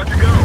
Roger, go.